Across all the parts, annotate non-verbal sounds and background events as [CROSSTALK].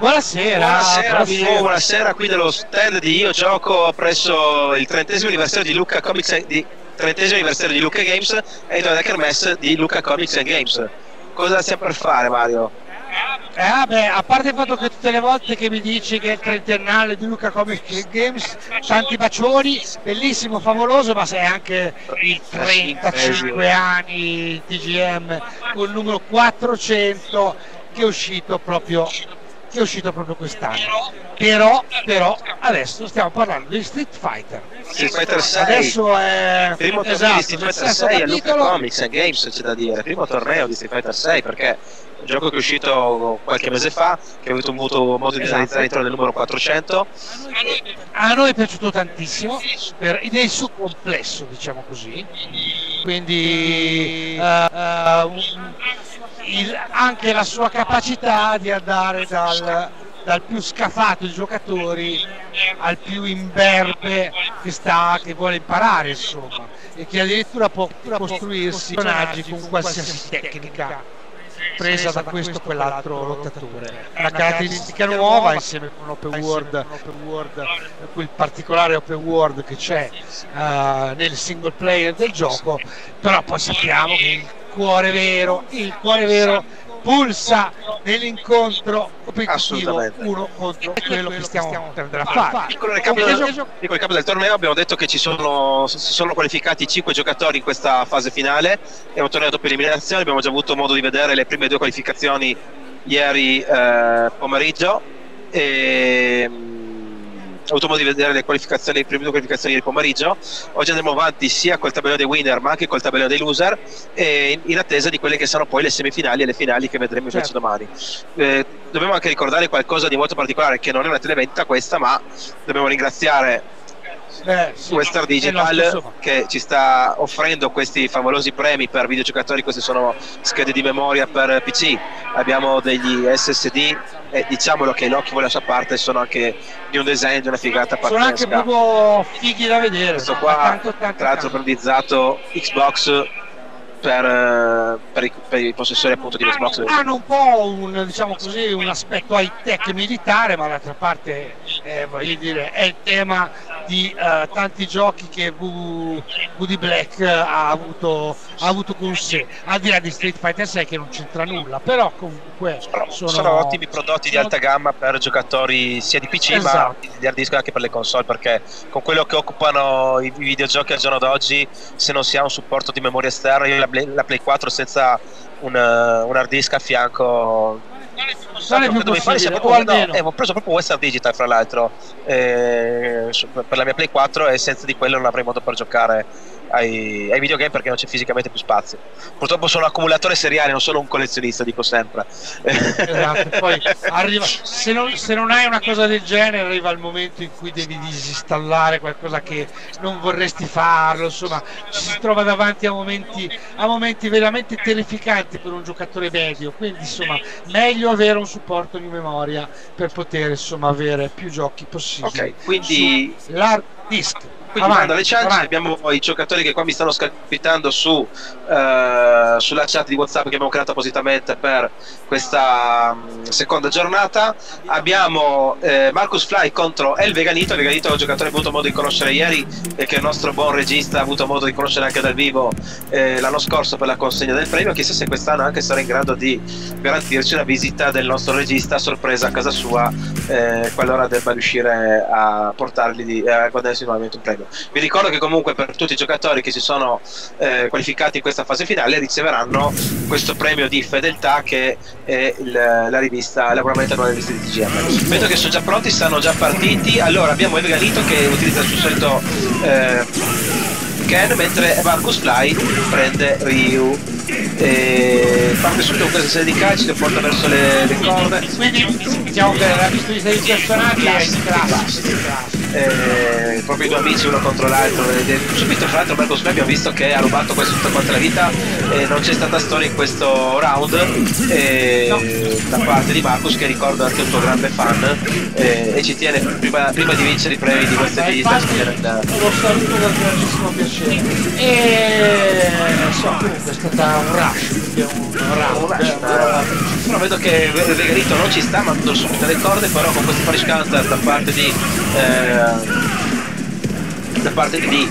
Buonasera, buonasera, buonasera. buonasera qui dello stand di Io Gioco presso il 30 anniversario di Luca Comics di 30 anniversario di Luca Games e della Kermesse di Luca Comics and Games. Cosa stiamo per fare Mario? Eh vabbè, a parte il fatto che tutte le volte che mi dici che è il trentennale di Luca Comics Games, tanti bacioni, bellissimo, favoloso, ma sei anche i 35 anni TGM col numero 400 che è uscito proprio che è uscito proprio quest'anno. Però, però adesso stiamo parlando di Street Fighter. Street Fighter 6. Adesso è primo torneo esatto, di Street Fighter 6 a Luca Comics and Games c'è da dire. Primo torneo di Street Fighter 6 perché è un gioco che è uscito qualche mese fa, che ha avuto, modo di esatto. dentro del numero 400. A noi è piaciuto tantissimo per, nel suo complesso, diciamo così. Quindi uh, uh, il, anche la sua capacità di andare dal, dal più scafato di giocatori al più imberbe che, sta, che vuole imparare insomma e che addirittura può costruirsi personaggi con qualsiasi tecnica presa da questo o quell'altro lottatore. Una caratteristica nuova insieme con open world, quel particolare open world che c'è uh, nel single player del gioco, però poi sappiamo che cuore vero, il cuore vero pulsa nell'incontro competitivo uno contro quello che stiamo per andare a fare. Dico nel capo, del, nel capo del torneo. Abbiamo detto che ci sono, si sono qualificati 5 giocatori in questa fase finale, è un torneo dopo eliminazione, abbiamo già avuto modo di vedere le prime due qualificazioni ieri eh, pomeriggio. E, ho avuto modo di vedere le qualificazioni, le prime due qualificazioni del pomeriggio. Oggi andremo avanti sia col tabellone dei winner ma anche col tabellone dei loser e in, in, attesa di quelle che saranno poi le semifinali e le finali che vedremo invece certo. domani. Eh, dobbiamo anche ricordare qualcosa di molto particolare che non è una televenta questa ma dobbiamo ringraziare eh, sì, Western Digital che ci sta offrendo questi favolosi premi per videogiocatori, queste sono schede di memoria per PC, abbiamo degli SSD e diciamolo che l'occhio vuole la sua parte sono anche di un design di una figata pazzesca. Sono anche proprio fighi da vedere. Questo qua, tanto, tanto, tra l'altro brandizzato Xbox per, eh, per, i, per, i, possessori appunto di Xbox. Hanno un po' un, diciamo così, un aspetto high tech militare ma d'altra parte eh, dire, è il tema di uh, tanti giochi che Woody Black ha avuto, ha avuto, con sé al di là di Street Fighter 6 che non c'entra nulla però comunque sono, sono ottimi prodotti sono... di alta gamma per giocatori sia di PC esatto. ma di hard disk anche per le console perché con quello che occupano i videogiochi al giorno d'oggi se non si ha un supporto di memoria esterna io la la Play 4 senza un, uh, un hard disk a fianco non è più possibile, proprio, no, eh, ho preso proprio Western Digital fra l'altro. Eh, per la mia Play 4 e senza di quello non avrei modo per giocare ai, ai videogame perché non c'è fisicamente più spazio. Purtroppo sono un accumulatore seriale, non sono un collezionista, dico sempre. Esatto, poi [LAUGHS] arriva, se non, se non hai una cosa del genere arriva il momento in cui devi disinstallare qualcosa che non vorresti farlo, insomma ci si trova davanti a momenti, a momenti veramente terrificanti per un giocatore medio, quindi insomma meglio avere un supporto di memoria per poter insomma avere più giochi possibili. Ok, quindi l'hard disk quindi avanti, alle chance abbiamo i giocatori che qua mi stanno scapitando su, uh, sulla chat di Whatsapp che abbiamo creato appositamente per questa um, seconda giornata. Abbiamo eh, Marcus Fly contro El Veganito. Il Veganito è un giocatore che ha avuto modo di conoscere ieri e che il nostro buon regista ha avuto modo di conoscere anche dal vivo eh, l'anno scorso per la consegna del premio. Chissà se quest'anno anche sarà in grado di garantirci una visita del nostro regista a sorpresa a casa sua eh, qualora debba riuscire a portargli di, a guadagnarsi nuovamente un premio premio. Vi ricordo che comunque per tutti i giocatori che si sono eh, qualificati in questa fase finale riceveranno questo premio di fedeltà che è il, la rivista, l'abbonamento annuale rivista di TGM. Vedo che sono già pronti, stanno già partiti. Allora abbiamo Eveganito che utilizza il suo solito eh, Ken, mentre Marcus Fly prende Ryu. E parte subito con questa serie di calci che porta verso le, le corde. Quindi diciamo che la vista dei personaggi è in classe. Eh, proprio i due amici uno contro l'altro. Subito fra l'altro Marcus May abbiamo visto che ha rubato questo tutta quanta la vita e non c'è stata storia in questo round eh, no. da parte di Marcus che ricordo anche un tuo grande fan eh, e ci tiene prima, prima, di vincere i premi di queste eh, visite lo saluto con grandissimo piacere e so, comunque è stata un rush un round, un rush, però vedo che Vegarito non ci sta mandando subito le corde però con questo punish counter da parte di eh, da parte di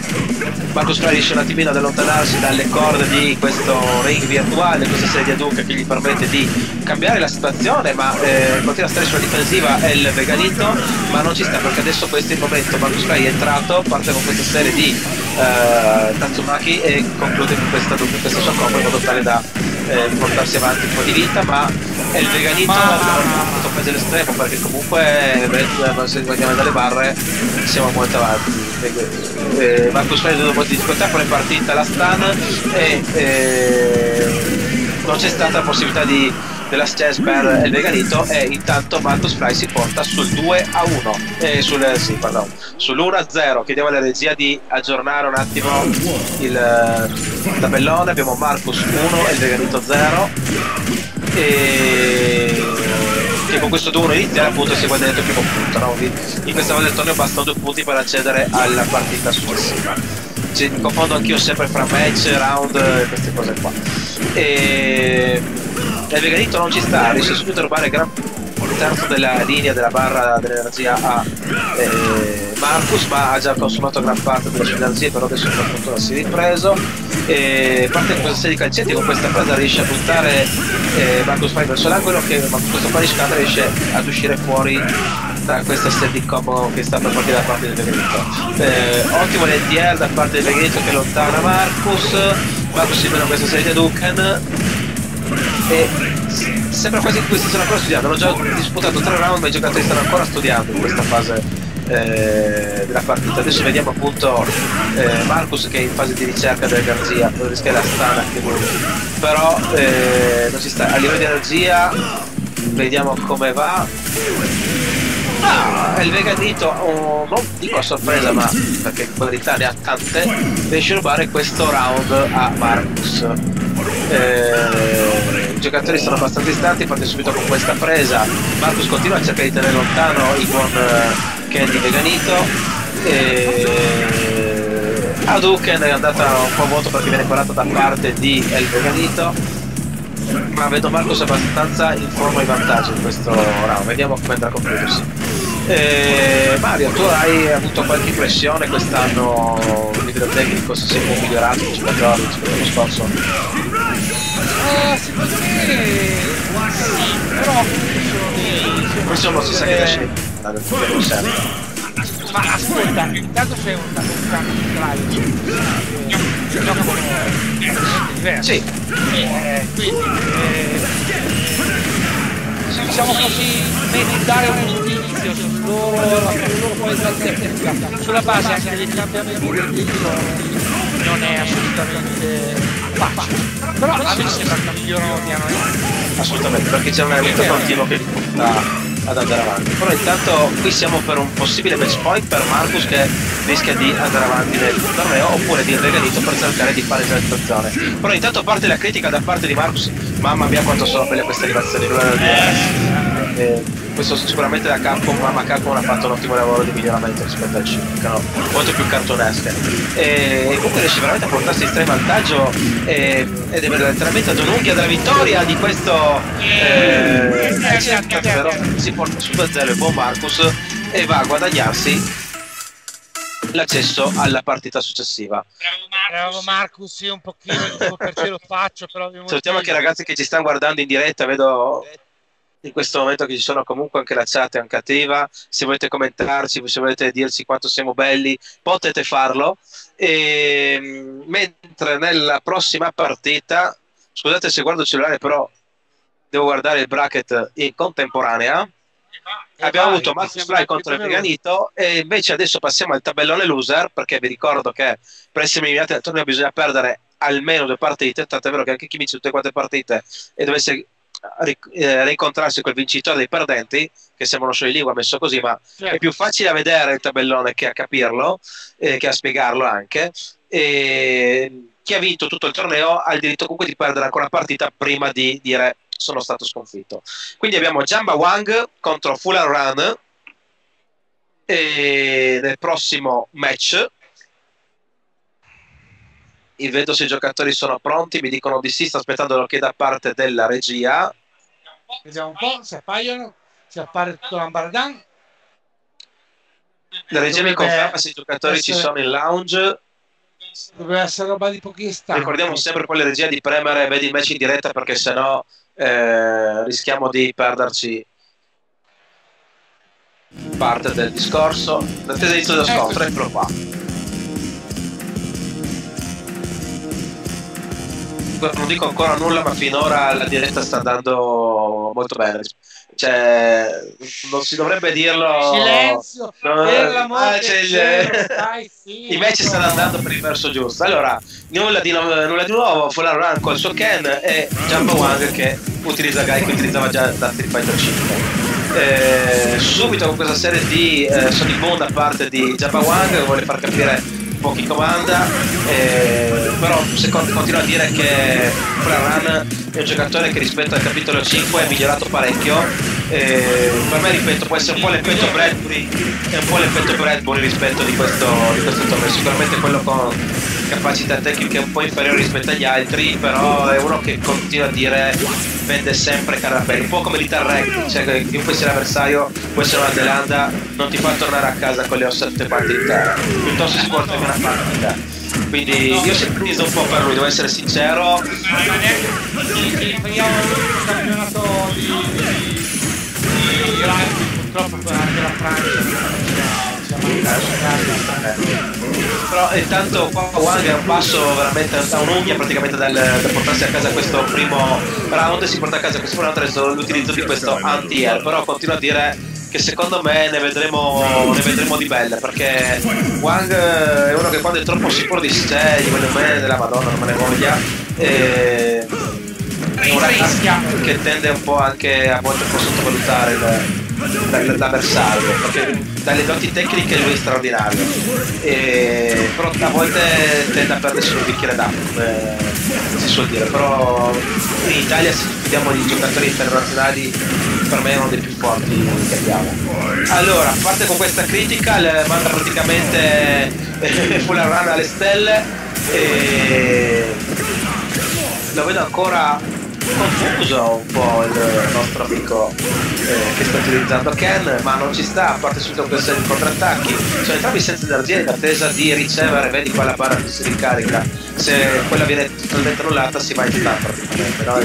Marcus Frey riesce un attimino ad allontanarsi dalle corde di questo ring virtuale, questa di Hadouken che gli permette di cambiare la situazione ma eh, continua a stare sulla difensiva è il veganito ma non ci sta perché adesso questo è il momento. Marcus Frey è entrato parte con questa serie di eh, Tatsumaki e conclude con questa, questa sua combo in modo tale da eh, portarsi avanti un po' di vita ma è il veganito ma... ha preso l'estremo perché comunque se guardiamo dalle barre siamo molto avanti. Eh, Marcus Frey ha avuto un po' di difficoltà con le partite alla stun e eh, non c'è stata possibilità di della chess per il veganito e intanto Marcus Fry si porta sul 2 a 1 eh, sul, sì, pardon, sull'1 a 0 chiediamo alla regia di aggiornare un attimo il eh, tabellone. Abbiamo Marcus 1 e il veganito 0 e che con questo 2-1 iniziale appunto si guadagna il primo punto no? in questa fase del torneo bastano due punti per accedere alla partita successiva. Ci confondo anch'io sempre fra match, round e queste cose qua. E il veganito non ci sta, riesce subito a rubare gran terzo della linea della barra dell'energia a eh, Marcus ma ha già consumato gran parte delle sue energie però adesso per fortuna si è ripreso. E parte in questa serie di calcetti con questa presa riesce a buttare eh, Marcus Fai verso l'angolo che con questo punish counter riesce ad uscire fuori da questa serie di combo che sta per partire da parte del Veganito eh, ottimo l'NDR da parte del Veganito che lontana Marcus. Marcus si prende questa serie di Duken e sembra quasi che questi stiano ancora studiando hanno già disputato tre round ma i giocatori stanno ancora studiando in questa fase eh, della partita. Adesso vediamo appunto eh, Marcus che è in fase di ricerca dell'energia rischia la stana anche lui. Però eh, non si sta a livello di energia vediamo come va. Ah, il Veganito, oh, non dico a sorpresa, ma perché in verità ne ha tante, riesce a rubare questo round a Marcus. Eh, I giocatori sono abbastanza distanti, parte subito con questa presa. Marcus continua a cercare di tenere lontano il buon Candy Veganito. E... Hadouken è andata un po' a vuoto perché viene parato da parte di El Veganito ma vedo Marcos abbastanza in forma e vantaggio in questo round vediamo come andrà a concludersi eh, Mario tu hai avuto qualche impressione quest'anno a livello tecnico se sei migliorato rispetto all'anno scorso? Uh, secondo me sì, però questo non si sa che da scelta ma ascolta, intanto c'è un, cambio di drive gioca con diverso. Sì. Eh, quindi eh, diciamo così meditare un giudizio loro, qualità tecnica sulla base anche dei cambiamenti degli non è assolutamente facile però a me sembra che migliorano piano assolutamente perché c'è un elemento continuo che porta ad andare avanti. Però intanto qui siamo per un possibile match point per Marcus che rischia di andare avanti nel torneo oppure di Regalito per cercare di fare la situazione. Però intanto parte la critica da parte di Marcus, mamma mia quanto sono belle queste animazioni. Eh, questo sicuramente da Capcom, ma Capcom ha fatto un ottimo lavoro di miglioramento rispetto al 5, no? molto più cartonesche. E comunque riesce veramente a portarsi in estremo vantaggio e, ed è letteralmente ad un'unghia della vittoria di questo eh, si porta su 2-0 il buon Marcus e va a guadagnarsi l'accesso alla partita successiva. Bravo Marcus, io un pochino perché lo faccio, però salutiamo anche i ragazzi che ci stanno guardando in diretta, vedo in questo momento che ci sono comunque anche la chat è anche attiva. Se volete commentarci se volete dirci quanto siamo belli potete farlo. E, ehm, mentre nella prossima partita scusate se guardo il cellulare però devo guardare il bracket in contemporanea. Eh, abbiamo vai, avuto Max Fly contro il Veganito e invece adesso passiamo al tabellone loser perché vi ricordo che per essere eliminati dal torneo bisogna perdere almeno due partite tanto è vero che anche chi vince tutte e quattro partite e dovesse eh, rincontrarsi col vincitore dei perdenti, che sembrano solo in lingua messo così, ma certo. è più facile a vedere il tabellone che a capirlo, eh, che a spiegarlo anche. E chi ha vinto tutto il torneo ha il diritto comunque di perdere ancora una partita prima di dire sono stato sconfitto. Quindi abbiamo Jamba Wang contro Fulan Run e nel prossimo match e vedo se i giocatori sono pronti, mi dicono di sì, sto aspettando l'ok da parte della regia. Vediamo un po' se appaiono, se appare tutto l'ambardan. La regia mi conferma se i giocatori essere... ci sono in lounge. Dovrebbe essere roba di pochi istanti. Ricordiamo sempre poi la regia di premere vedi il match in diretta perché sennò eh, rischiamo di perderci parte del discorso. L'attesa inizio dello scontro, eccolo qua. Non dico ancora nulla, ma finora la diretta sta andando molto bene. Cioè, non si dovrebbe dirlo. Silenzio, no, per l'amore ah, cioè, il... sì, I match stanno andando per il verso giusto. Allora, nulla di, nulla di nuovo. Full Run col suo Ken e Jumbo Wang che utilizza Guy che utilizzava già da Street Fighter 5. Eh, subito con questa serie di eh, Sonic Boom da parte di Jabba Wang vuole far capire pochi comanda, eh, però secondo, continuo a dire che Run è un giocatore che rispetto al capitolo 5 è migliorato parecchio. Eh, per me, ripeto, può essere un po' l'effetto Bradbury, è un po' l'effetto Bradbury rispetto di questo, di questo torneo, sicuramente quello con capacità tecniche un po' inferiori rispetto agli altri, però è uno che continua a dire vende sempre carapelli, un po' come l'Itarrec, cioè chiunque sia l'avversario, può essere una Zelanda, non ti fa tornare a casa con le ossa tutte quante in terra, piuttosto si porta in una partita. Quindi io simpatizzo un po' per lui, devo essere sincero. Ma neanche il campionato di, di, di rugby, purtroppo anche la Francia però intanto qua Wang è un passo veramente a un'unghia praticamente dal, da portarsi a casa questo primo round. E si porta a casa questo round l'utilizzo di questo anti-air. Però continuo a dire che secondo me ne vedremo, ne vedremo di belle perché Wang è uno che quando è troppo sicuro di sé gli voglio bene della madonna non me ne voglia e è un ragazzo che tende un po' anche a volte un po' sottovalutare l'avversario perché dalle doti tecniche lui è straordinario e, però a volte tende a perdersi un bicchiere d'acqua come si suol dire però in Italia se vediamo i giocatori internazionali per me è uno dei più forti che abbiamo. Allora parte con questa critica manda praticamente [LAUGHS] full run alle stelle e lo vedo ancora confuso un po' il nostro amico eh, che sta utilizzando Ken, ma non ci sta, a parte subito questa di contrattacchi. Sono entrambi senza energia in attesa di ricevere, vedi qua la barra che si ricarica. Se quella viene totalmente annullata si va in stand praticamente, no?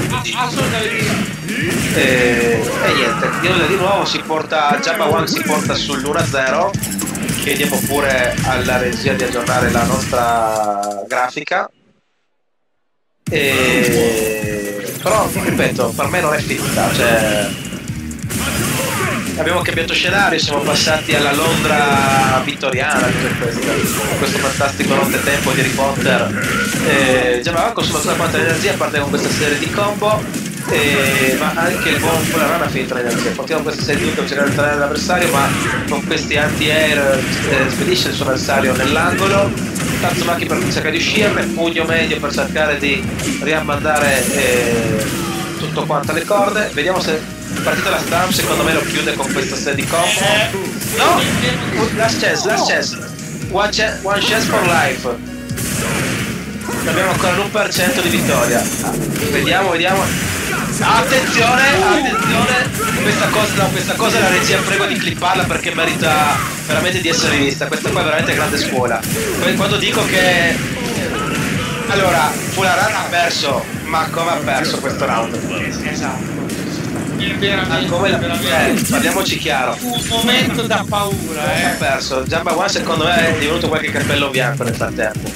E, e niente, di nuovo si porta, Jabba One si porta sull'1-0 chiediamo pure alla regia di aggiornare la nostra grafica e però ripeto per me non è finita cioè abbiamo cambiato scenario siamo passati alla Londra vittoriana cioè questo, questo fantastico nottetempo di Harry Potter. E già avevamo consumato una quanta energia a parte con questa serie di combo e, ma anche il buon Fularana finita l'energia portiamo questa serie di cercare di entrare l'avversario ma con questi anti-air eh, spedisce il suo avversario nell'angolo Tatsumaki per cercare di uscirne pugno medio per cercare di riammandare eh, tutto quanto alle corde. Vediamo se partita la Stamp secondo me lo chiude con questa serie di combo. No last chance last chance. One, chance, for life. Abbiamo ancora l'1% di vittoria. Vediamo vediamo. Attenzione, attenzione, questa cosa, questa cosa la regia prego di clipparla perché merita veramente di essere vista, questa qua è veramente grande scuola. Quando dico che... Allora, Fularan ha perso, ma come ha perso questo round? Esatto. Veramente, come la... eh, parliamoci chiaro un momento da paura eh. ha perso Jamba One secondo me è divenuto qualche cappello bianco nel frattempo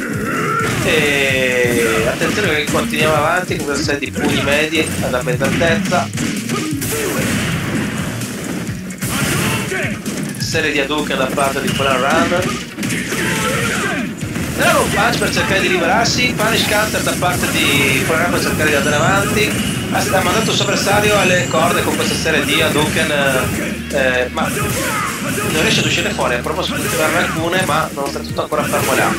e attenzione che continuiamo avanti con questa serie di pugni medi ad mezza serie di Hadouken da parte di Polar Run Dragon Punch per cercare di liberarsi, Punish Counter da parte di Programma per cercare di andare avanti, ha mandato il suo avversario alle corde con questa serie di Hadouken, eh, ma non riesce ad uscire fuori, ha provato a sconfiggerne alcune, ma non sta tutto ancora fermo là.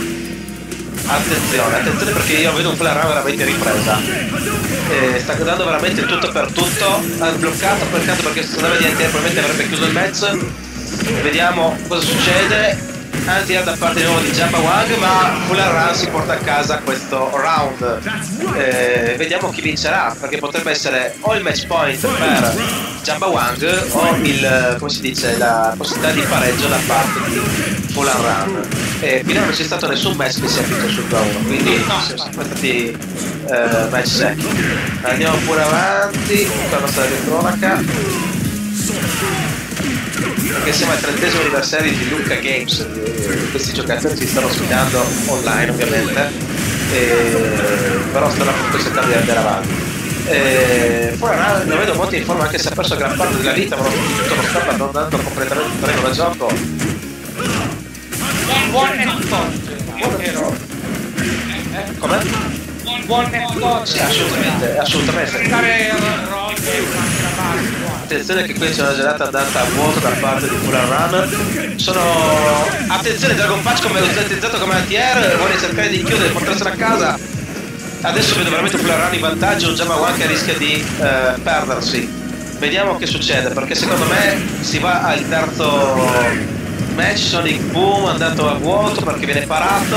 Attenzione, attenzione perché io vedo un Flaran veramente ripresa. Eh, sta dando veramente tutto per tutto. Ha bloccato caso perché se andava niente probabilmente avrebbe chiuso il match. Vediamo cosa succede. Anti da parte di nuovo di Jabba Wang ma Fuller Run si porta a casa questo round. Eh, vediamo chi vincerà perché potrebbe essere o il match point per Jabba Wang o il, come si dice, la possibilità di pareggio da parte di Fuller Run. E finora non c'è stato nessun match che sia vinto sul 2-1 quindi sono sempre stati eh, match secchi. Andiamo pure avanti con la nostra cronaca perché siamo al trentesimo anniversario di Luca Games. Questi giocatori si stanno studiando online ovviamente. E... però stanno appunto cercando di andare avanti. E... poi lo vedo molto in forma anche se ha perso gran parte della vita ma tutto lo sta abbandonando completamente il terreno da gioco buon network come? Buon network sì assolutamente assolutamente. Attenzione che qui c'è una gelata andata a vuoto da parte di Full Run sono attenzione Dragon Patch come utilizzato come anti-air vuole cercare di chiudere portarsela a casa. Adesso vedo veramente Full Run in vantaggio Jamawan che rischia di eh, perdersi. Vediamo che succede perché secondo me si va al terzo match Sonic Boom andato a vuoto perché viene parato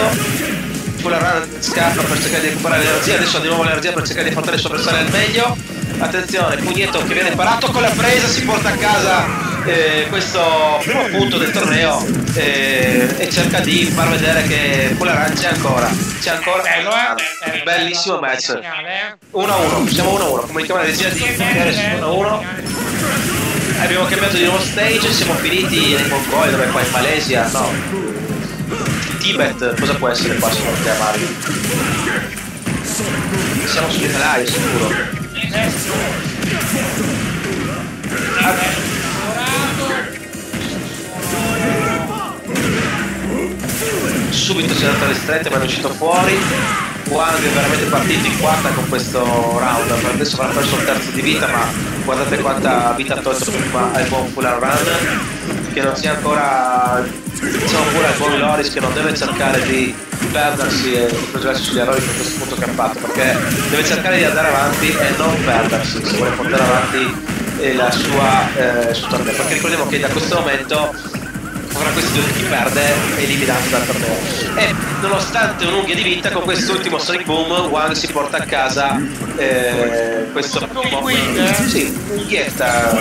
Full Run scappa per cercare di recuperare l'energia. Adesso di nuovo l'energia per cercare di portare il avversario al meglio. Attenzione pugnetto che viene parato con la presa si porta a casa eh, questo primo punto del torneo eh, e cerca di far vedere che Polaran c'è ancora. C'è ancora Bello, eh? bellissimo match. 1-1 siamo 1-1 comunichiamo la regia di Fieres 1-1 abbiamo cambiato di nuovo stage siamo finiti nei Mongoli dove qua in Malesia no Tibet cosa può essere qua se non Mario siamo sull'Himalaya sicuro. Subito si è andato alle strette ma è uscito fuori. Wang è veramente partito in quarta con questo round. Adesso avrà perso un terzo di vita ma guardate quanta vita ha tolto prima al buon full run che non sia ancora diciamo pure al buon Loris che non deve cercare di perdersi e di progettarsi sugli errori per questo punto che ha fatto perché deve cercare di andare avanti e non perdersi se vuole portare avanti eh, la sua, eh, suo torneo. Perché ricordiamo che da questo momento avrà questi due chi perde eliminato dal torneo. E nonostante un'unghia di vita con quest'ultimo Sonic Boom Wang si porta a casa eh, questo sì, unghietta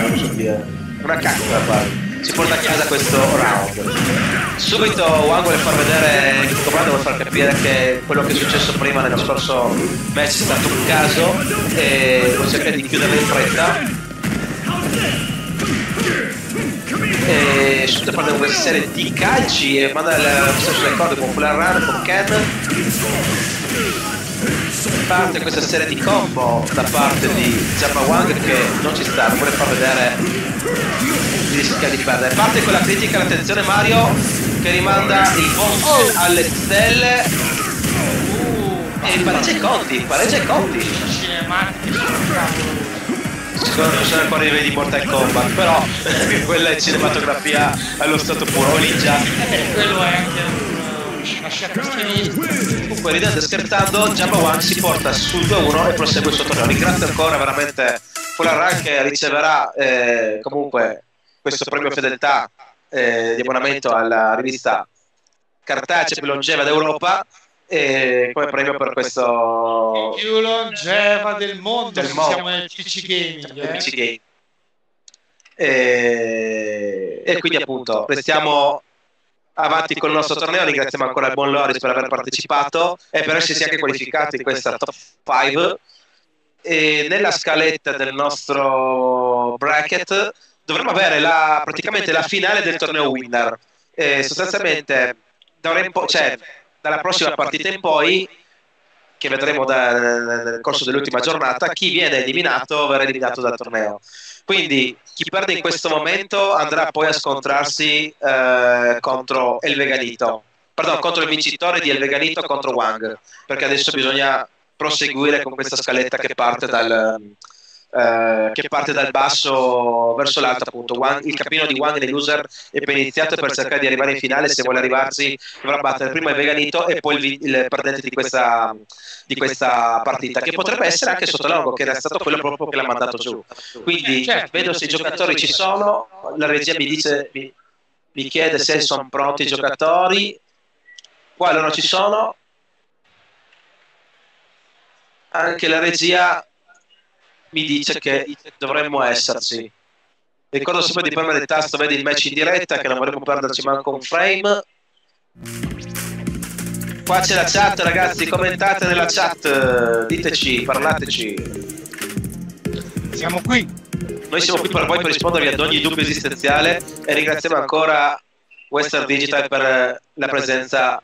una cacca fare si porta a casa questo round. Subito Wang vuole far vedere, il comando vuole far capire che quello che è successo prima nello scorso match è stato un caso e vuole cercare di chiuderlo in fretta. E subito prende questa serie di calci e manda il sulle corde con Full Run, con Ken parte questa serie di combo da parte di Jabba Wang che non ci sta, vuole far vedere rischia di perdere. Parte con la critica, attenzione Mario che rimanda il boss alle stelle. Uh, e pareggia i conti, pareggia i conti. Secondo me sono ancora i livelli di Mortal Kombat, però [LAUGHS] quella è cinematografia allo stato puro, già. Eh, quello è anche. Comunque ridendo e scherzando, Jabba One si porta sul 2-1 e prosegue il suo torneo. Ringrazio ancora veramente Full che riceverà eh, comunque questo premio fedeltà eh, di abbonamento alla rivista cartacea più longeva d'Europa e come premio per questo più longeva del mondo, del mondo. siamo nel PC Gaming, eh? PC Game. E, e quindi appunto restiamo avanti con il nostro torneo ringraziamo ancora il buon Loris per aver partecipato e per essersi anche qualificato in questa top 5 e nella scaletta del nostro bracket dovremmo avere la, praticamente la finale del torneo winner. Eh, sostanzialmente, cioè, dalla prossima partita in poi, che vedremo da, nel corso dell'ultima giornata, chi viene eliminato verrà eliminato dal torneo. Quindi chi perde in questo momento andrà poi a scontrarsi eh, contro El Veganito. pardon, contro il vincitore di El Veganito contro Wang, perché adesso bisogna proseguire con questa scaletta che parte dal, eh, che parte dal basso verso l'alto appunto Wang, il cammino di Wang nell'user è ben iniziato per cercare di arrivare in finale se vuole arrivarsi dovrà battere prima il Veganito e poi il, il perdente di questa, di questa partita che potrebbe essere anche Sottolongo che era stato quello proprio che l'ha mandato giù. quindi certo, vedo se i giocatori ci sono la regia mi dice mi, mi chiede se sono pronti i giocatori. Qua non ci sono. Anche la regia mi dice che dovremmo esserci. Ricordo sempre di premere il tasto vedi il match in diretta che non vorremmo perderci manco un frame. Qua c'è la chat ragazzi, commentate nella chat, diteci, parlateci. Siamo qui. Noi siamo qui per voi per rispondervi ad ogni dubbio esistenziale e ringraziamo ancora Western Digital per la presenza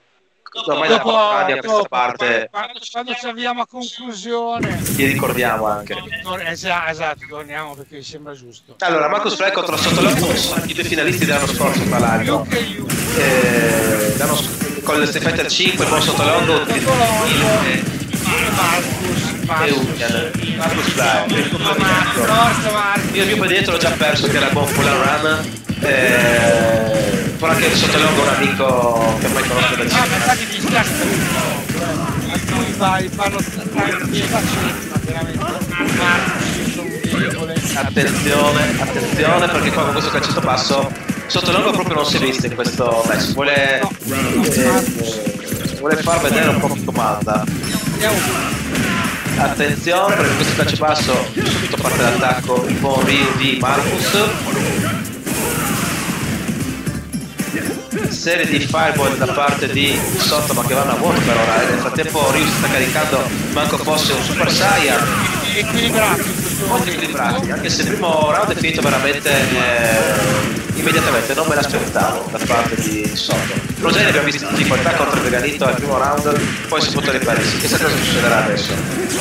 dopo, questa dopo, parte quando, quando, ci avviamo a conclusione ti ricordiamo anche. Esatto, esatto torniamo perché mi sembra giusto. Allora Marcus Frey contro Sottologo sono i due finalisti dell'anno scorso tra l'altro. Eh, con il Street Fighter 5 poi Sottologo e Marcus Marcus Marcus. Frey io il mio dietro l'ho già perso che era buon Polar Run eh, però anche Sottologo è un amico che ormai conosco da sempre. Ah, dispiace a cui vai, veramente Attenzione, attenzione perché qua con questo calcetto basso Sottologo proprio non si è visto in questo match, vuole, eh, vuole far vedere un po' chi comanda. Attenzione perché questo calcio basso subito parte l'attacco un po' di Marcus serie di fireball da parte di Sotto ma che vanno a vuoto per ora e nel frattempo Ryu sta caricando manco fosse un Super Saiyan. Equilibrati molto equilibrati anche se il primo round è finito veramente eh, immediatamente non me l'aspettavo da parte di Sotto. Roseli abbiamo visto in difficoltà contro il Veganito al primo round poi si è potuto ripetersi chissà cosa succederà adesso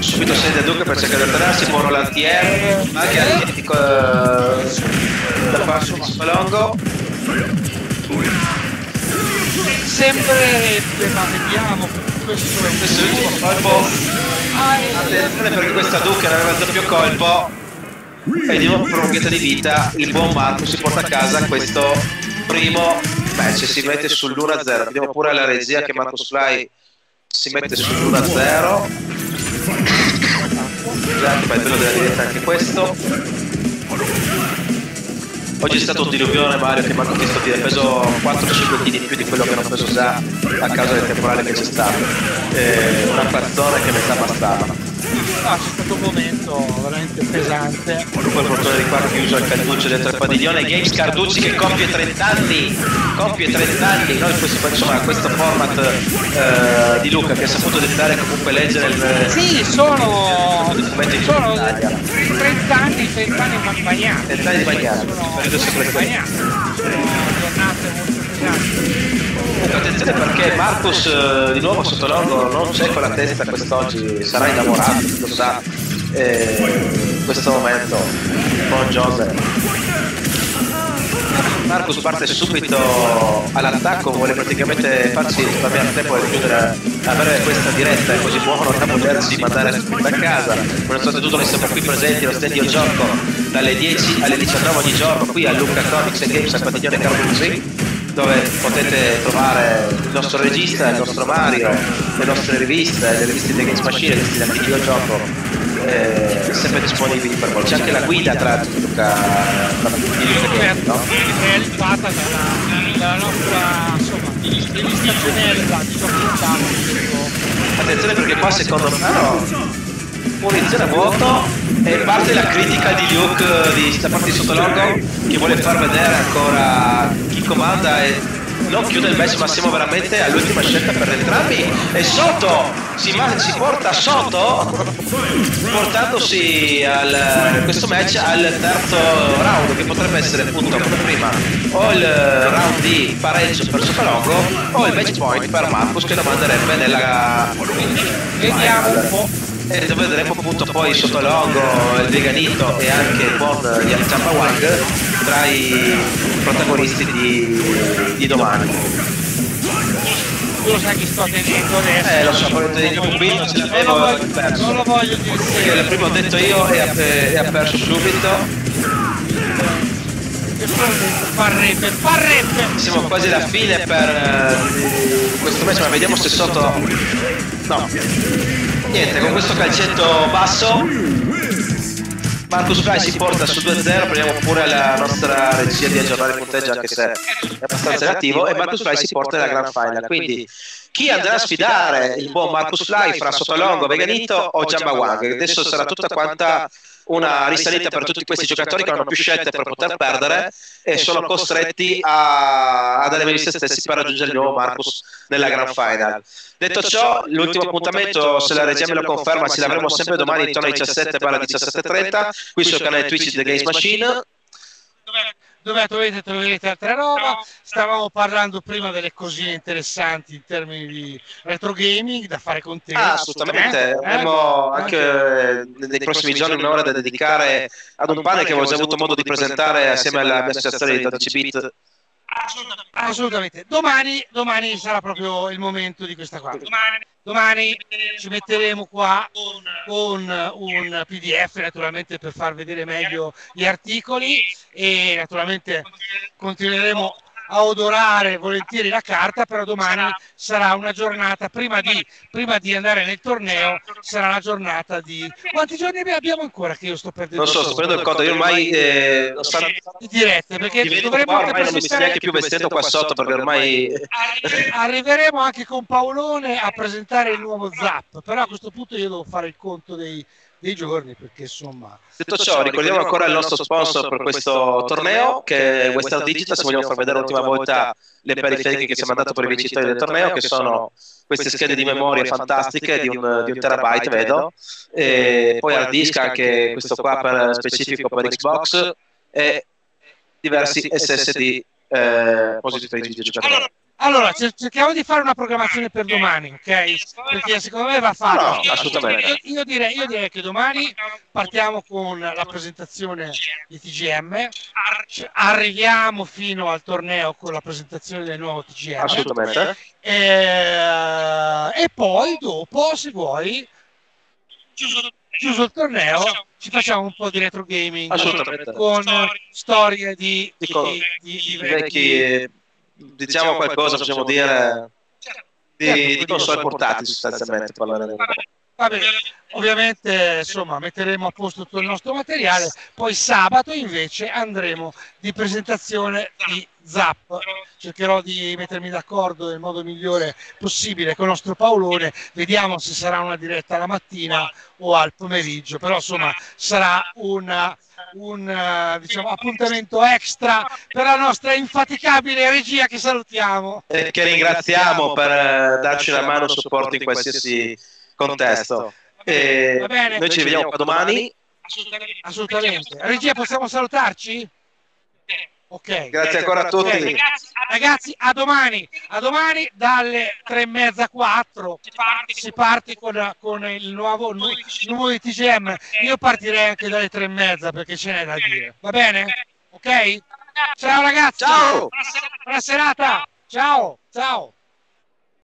subito serie Duca per cercare di alterarsi poi Rolantier anche Atletico eh, da parte di Spalongo sempre ma vediamo questo è questo ultimo colpo attenzione perché questa Duca aveva il doppio colpo e di nuovo prolungata di vita il buon Marco si porta a casa questo primo match si mette sull'1-0 vediamo pure alla regia che Marcus Fly si mette sull'1-0 è bello della diretta anche questo Oggi è stato un diluvione Mario che mi ha visto dire peso 4-5 kg in più di quello che non peso già a causa del temporale che c'è stato. Eh, una fazzone che metà bastava. Ah, c'è stato un momento veramente pesante. Il portone di qua che usa il Carducci dentro il padiglione. Games Carducci che compie 30 anni. Compie 30 anni. Noi questo, insomma, questo format eh, di Luca che ha saputo dettare comunque legge nel. Sì, sono. Sono 30 anni, 30 anni di bagnati. 30 anni di bagnati. Sono, sono giornate molto pesanti. Attenzione perché Marcus eh, di nuovo sotto l'orgo non c'è con la testa quest'oggi, sarà innamorato, lo sa. Eh, in questo momento con Joseph. Marcus parte subito all'attacco, vuole praticamente farsi risparmiare tempo e chiudere, avere questa diretta e così buono da potersi mandare a casa. Nonostante tutto noi siamo qui presenti allo stadio gioco dalle 10 alle 19 ogni giorno qui a Luca Comics e Games a Padiglione Carducci dove potete trovare il nostro regista, il nostro Mario, le nostre riviste, le riviste di Games Machine, le riviste di videogioco eh, sempre disponibili per voi. C'è anche la guida tra Luca Games, no? realizzata dalla, dalla nostra insomma, rivista generica di gioco Attenzione perché qua secondo me no, munizione a vuoto e parte la critica di Luke di, da parte di Sottologo che vuole far vedere ancora comanda e non chiude il match ma siamo veramente all'ultima scelta per entrambi. E Soto si, si porta sotto portandosi al, questo match al terzo round che potrebbe essere appunto come prima o il round di pareggio per Sottologo o il match point per Marcus che lo manderebbe nella vediamo un po' e dove vedremo appunto poi Sottolongo, il Veganito e anche il buon Yachamba Wang tra i protagonisti di, di domani tu lo sai che sto tenendo adesso eh lo so però tenendo qui non ce l'avevo non, perso non lo voglio dire perché il primo ho detto io e ha, e ha perso subito Farrebbe, farrebbe! Siamo quasi alla fine per uh, questo match, ma vediamo se sotto. No. Niente, con questo calcetto basso. Marcus Fly si porta su 2-0, prendiamo pure la nostra regia di aggiornare il punteggio anche se è abbastanza relativo e Marcus Fly si porta nella Grand Final. Quindi chi andrà a sfidare il buon Marcus Fly fra Sottolongo, Veganito o Jamba Wang? Adesso sarà tutta quanta una risalita per tutti questi giocatori che non hanno più scelte per poter perdere e sono costretti a, a dare meglio se stessi per raggiungere il nuovo Marcus nella Grand Final. Detto ciò, l'ultimo appuntamento, se la regia me lo conferma, ce l'avremo sempre domani intorno alle 17-17.30 qui sul canale Twitch di The Games Machine dove troverete, troverete altra roba. Stavamo parlando prima delle cosine interessanti in termini di retro gaming da fare con te. Ah, assolutamente, eh? avremo eh? anche nei prossimi giorni un'ora da dedicare ad un panel che avevo già avuto modo di presentare assieme alla mia associazione di 12 bit. Assolutamente. Domani, domani sarà proprio il momento di questa qua. Domani Domani ci metteremo qua con un PDF naturalmente per far vedere meglio gli articoli e naturalmente continueremo a odorare volentieri la carta, però domani sarà una giornata, prima di, prima di andare nel torneo, sarà una giornata di... Quanti giorni abbiamo ancora che io sto perdendo? Non so, sto perdendo il conto, io ormai... Eh. Di dirette, perché dovremmo... Ormai non mi sto neanche più vestendo qua sotto, perché ormai... Arriveremo anche con Paolone a presentare il nuovo Zap, però a questo punto io devo fare il conto dei dei giorni perché insomma detto ciò ricordiamo ancora il nostro sponsor per questo torneo che è Western Digital se vogliamo far vedere l'ultima volta le periferiche che ci ha mandato per i vincitori del torneo che sono queste schede di memoria fantastiche di un, di un terabyte vedo? e poi hard disk anche questo qua per specifico per Xbox e diversi SSD eh, positivi per i videogiocatori allora, cerchiamo di fare una programmazione per domani, ok? Perché secondo me va fatto. No, assolutamente. Io, io, direi, io, direi, che domani partiamo con la presentazione di TGM, arriviamo fino al torneo con la presentazione del nuovo TGM. Assolutamente. E, eh, e poi dopo, se vuoi, chiuso il torneo, ci facciamo un po' di retro gaming con storie di, di, di, di, di vecchi diciamo qualcosa, possiamo dire, di, di console portati sostanzialmente. Vabbè, ovviamente insomma metteremo a posto tutto il nostro materiale, poi sabato invece andremo di presentazione di Zap. Cercherò di mettermi d'accordo nel modo migliore possibile con il nostro Paolone, vediamo se sarà una diretta la mattina o al pomeriggio, però insomma sarà una un eh, diciamo, appuntamento extra per la nostra infaticabile regia che salutiamo. E che ringraziamo per eh, darci la mano e supporto in qualsiasi contesto. E noi ci vediamo qua domani. Assolutamente. Assolutamente. Regia, possiamo salutarci? Ok. Grazie ancora a tutti. Ragazzi, ragazzi, a domani, a domani dalle tre e mezza, quattro si parte, si parte con, con, il nuovo numero di TGM. Io partirei anche dalle tre e mezza perché ce n'è da dire. Va bene? Ok? Ciao ragazzi. Ciao. Buona serata. Ciao. Ciao.